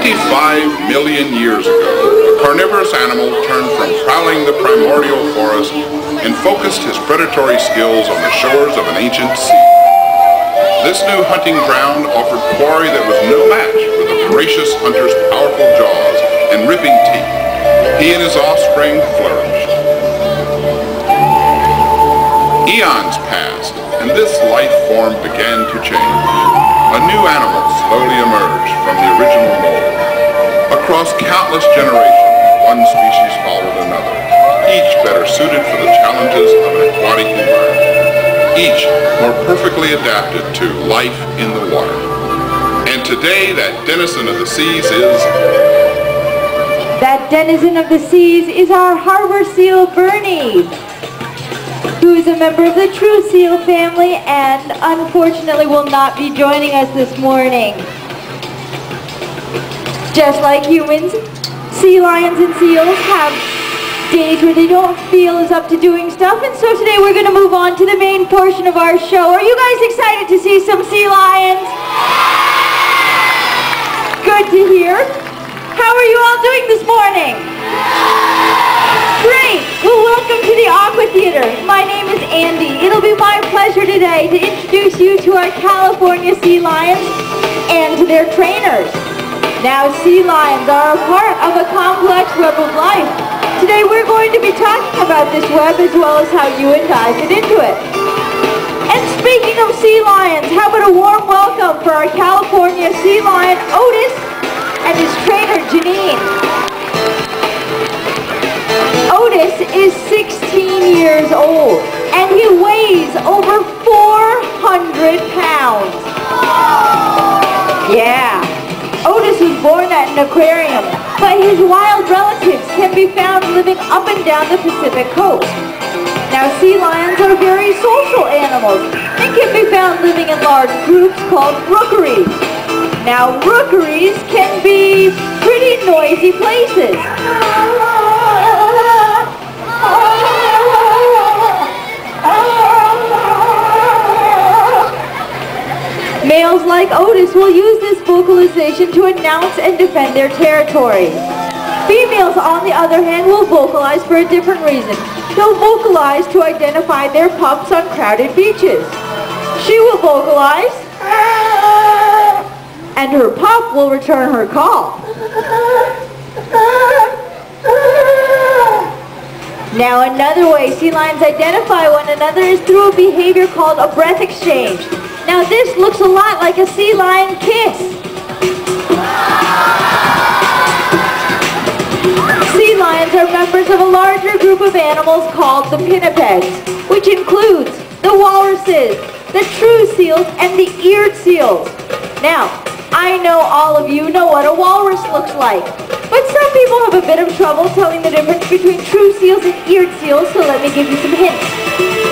25 million years ago, a carnivorous animal turned from prowling the primordial forest and focused his predatory skills on the shores of an ancient sea. This new hunting ground offered quarry that was no match for the voracious hunter's powerful jaws and ripping teeth. He and his offspring flourished. Eons passed, and this life form began to change. A new animal slowly emerged from the original mold. Across countless generations, one species followed another, each better suited for the challenges of an aquatic environment, each more perfectly adapted to life in the water. And today, that denizen of the seas is... That denizen of the seas is our harbor seal, Bernie who is a member of the True Seal family and unfortunately will not be joining us this morning. Just like humans, sea lions and seals have days where they don't feel as up to doing stuff and so today we're going to move on to the main portion of our show. Are you guys excited to see some sea lions? Good to hear. How are you all doing this morning? Great! Well, welcome to the Aqua California sea lions and their trainers. Now, sea lions are a part of a complex web of life. Today, we're going to be talking about this web as well as how you and I fit into it. And speaking of sea lions, how about a warm welcome for our California sea lion, Otis, and his trainer, Janine. Aquarium, but his wild relatives can be found living up and down the Pacific coast. Now sea lions are very social animals and can be found living in large groups called rookeries. Now rookeries can be pretty noisy places. Males like Otis will use this vocalization to announce and defend their territory. Females, on the other hand, will vocalize for a different reason. They'll vocalize to identify their pups on crowded beaches. She will vocalize, and her pup will return her call. Now another way sea lions identify one another is through a behavior called a breath exchange. Now this looks a lot like a sea lion kiss. Sea lions are members of a larger group of animals called the pinnipeds, which includes the walruses, the true seals, and the eared seals. Now, I know all of you know what a walrus looks like, but some people have a bit of trouble telling the difference between true seals and eared seals, so let me give you some hints.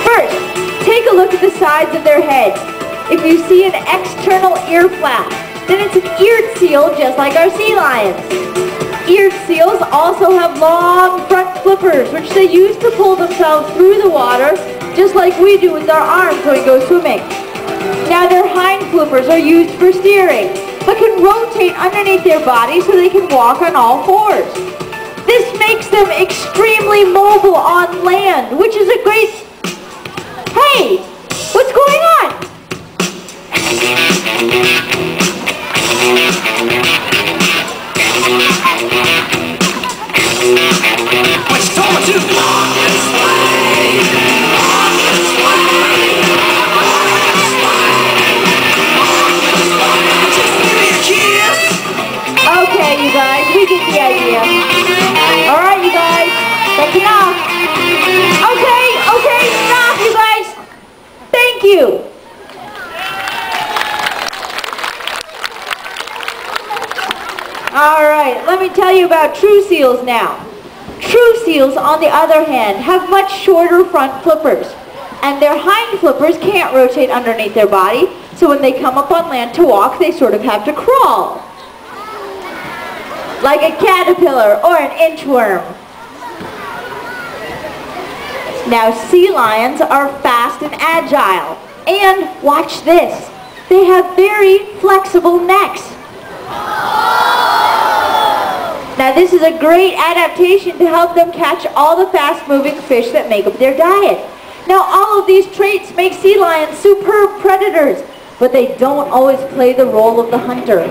First, take a look at the sides of their heads. If you see an external ear flap, then it's an eared seal just like our sea lions. Eared seals also have long front flippers, which they use to pull themselves through the water, just like we do with our arms when we go swimming. Now their hind flippers are used for steering but can rotate underneath their body so they can walk on all fours. This makes them extremely mobile on land, which is a great... Hey, you. All right, let me tell you about true seals now. True seals, on the other hand, have much shorter front flippers, and their hind flippers can't rotate underneath their body, so when they come up on land to walk, they sort of have to crawl like a caterpillar or an inchworm. Now sea lions are fast and agile. And watch this, they have very flexible necks. Now this is a great adaptation to help them catch all the fast-moving fish that make up their diet. Now all of these traits make sea lions superb predators, but they don't always play the role of the hunter.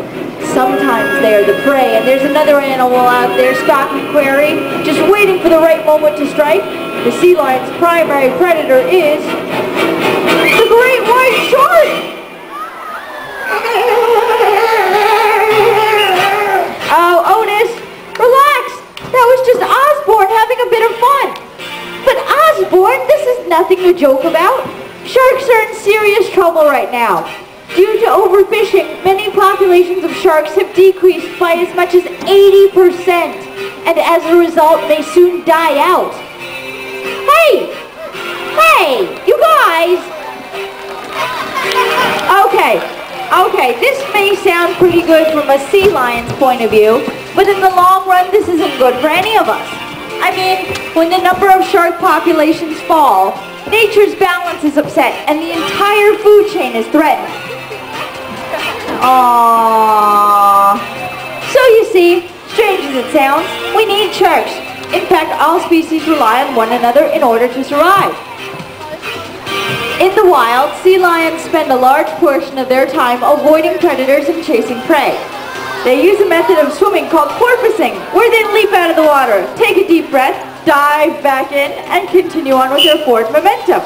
Sometimes they are the prey, and there's another animal out there, stock and quarry, just waiting for the right moment to strike. The sea lion's primary predator is the great white shark! Oh, Otis, relax. That was just Osborne having a bit of fun. But Osborne, this is nothing to joke about. Sharks are in serious trouble right now. Due to overfishing, many populations of sharks have decreased by as much as 80%, and as a result, may soon die out. Hey! Hey! You guys! Okay, okay, this may sound pretty good from a sea lion's point of view, but in the long run, this isn't good for any of us. I mean, when the number of shark populations fall, nature's balance is upset and the entire food chain is threatened. Aww. So you see, strange as it sounds, we need sharks. In fact, all species rely on one another in order to survive. In the wild, sea lions spend a large portion of their time avoiding predators and chasing prey. They use a method of swimming called porpoising, where they leap out of the water, take a deep breath, dive back in, and continue on with their forward momentum.